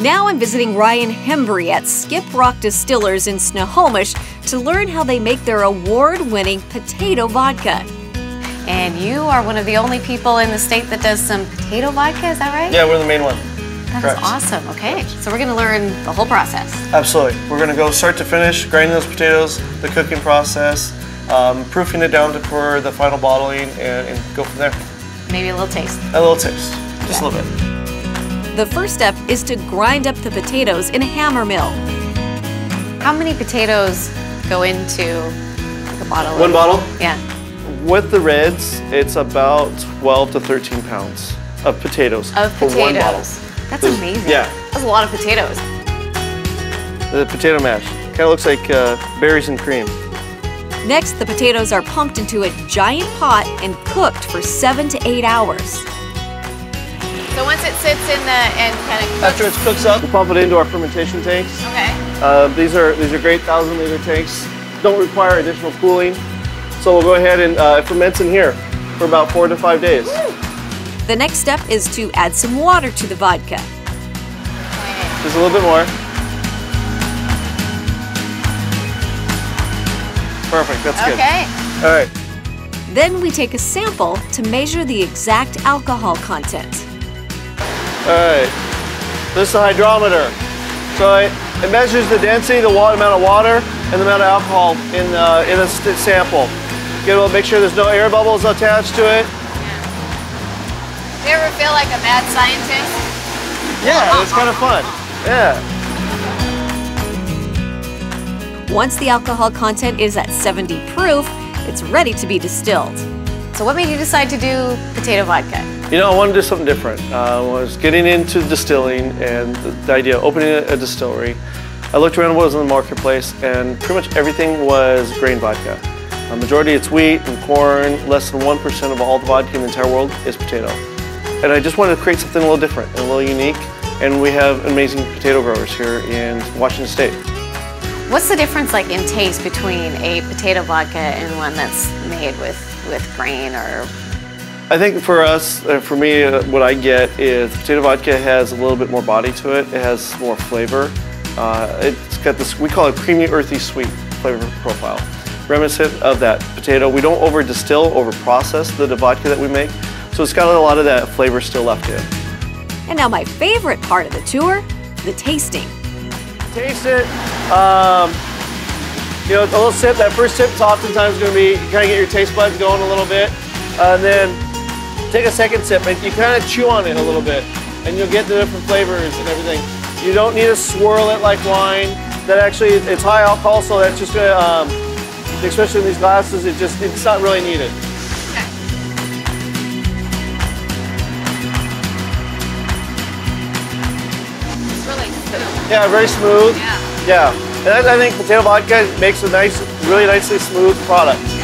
Now I'm visiting Ryan Hembree at Skip Rock Distillers in Snohomish to learn how they make their award winning potato vodka. And you are one of the only people in the state that does some potato vodka, is that right? Yeah, we're the main one. That is awesome. Okay, so we're going to learn the whole process. Absolutely. We're going to go start to finish, grinding those potatoes, the cooking process, um, proofing it down to, for the final bottling, and, and, go from there. Maybe a little taste. A little taste, just yeah. a little bit. The first step is to grind up the potatoes in a hammer mill. How many potatoes go into like a bottle? One bottle? Yeah. With the reds, it's about 12 to 13 pounds of potatoes of for potatoes. one bottle. That's There's, amazing. Yeah. That's a lot of potatoes. The potato mash. Kind of looks like uh, berries and cream. Next, the potatoes are pumped into a giant pot and cooked for seven to eight hours. So once it sits in the and kind of cooks. After it cooks up, we'll pump it into our fermentation tanks. Okay. Uh, these are these are great thousand liter tanks. Don't require additional cooling. So we'll go ahead and uh, it ferments in here for about four to five days. Woo. The next step is to add some water to the vodka. Just a little bit more. Perfect, that's good. Okay. All right. Then we take a sample to measure the exact alcohol content. All right, this is the hydrometer. So it, it measures the density, the water, amount of water, and the amount of alcohol in, uh, in a sample. Get able to make sure there's no air bubbles attached to it. Yeah. Do you ever feel like a mad scientist? Yeah, it's kind of fun. Yeah. Once the alcohol content is at 70 proof, it's ready to be distilled. So what made you decide to do potato vodka? You know, I wanted to do something different. Uh, I was getting into distilling and the, the idea of opening a, a, distillery. I looked around what was in the marketplace and pretty much everything was grain vodka. A majority it's wheat and corn, less than 1% of all the vodka in the entire world is potato. And I just wanted to create something a little different and a little unique and we have amazing potato growers here in Washington State. What's the difference like in taste between a potato vodka and one that's made with, with grain or I think for us, uh, for me, uh, what I get is potato vodka has a little bit more body to it. It has more flavor. Uh, it's got this, we call it creamy, earthy, sweet flavor profile. Reminiscent of that potato. We don't over distill, over process the vodka that we make. So it's got a lot of that flavor still left in. And now my favorite part of the tour, the tasting. Taste it. Um, you know, a little sip. That first sip is oftentimes going to be, kind of get your taste buds going a little bit. Uh, and then Take a second sip and you kind of chew on it a little bit and you'll get the different flavors and everything. You don't need to swirl it like wine. That actually, it's high alcohol, so that's just gonna, um, especially in these glasses, it just, it's not really needed. Okay. It's really smooth. Yeah, very smooth. Yeah. Yeah. And I think potato vodka makes a nice, really nicely smooth product.